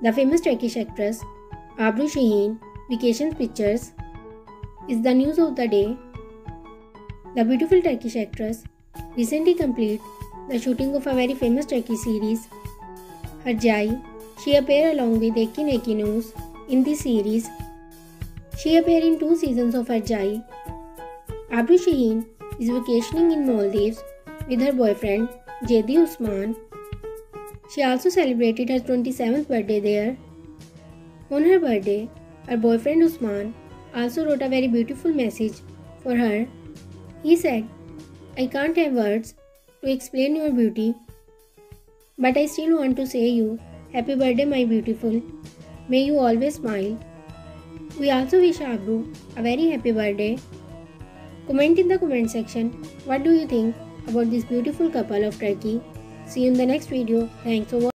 The famous Turkish actress Ebru Şahin vacation pictures is the news of the day. The beautiful Turkish actress recently completed the shooting of a very famous Turkish series, Hercai. She appeared along with Akın Akınözü in this series. She appeared in two seasons of Hercai. Ebru Şahin is vacationing in Maldives with her boyfriend Cedi Usman. She also celebrated her 27th birthday there. On her birthday, her boyfriend Usman also wrote a very beautiful message for her. He said, I can't have words to explain your beauty, but I still want to say you happy birthday, my beautiful. May you always smile. We also wish Ebru a very happy birthday. Comment in the comment section what do you think about this beautiful couple of Turkey. See you in the next video. Thanks for watching.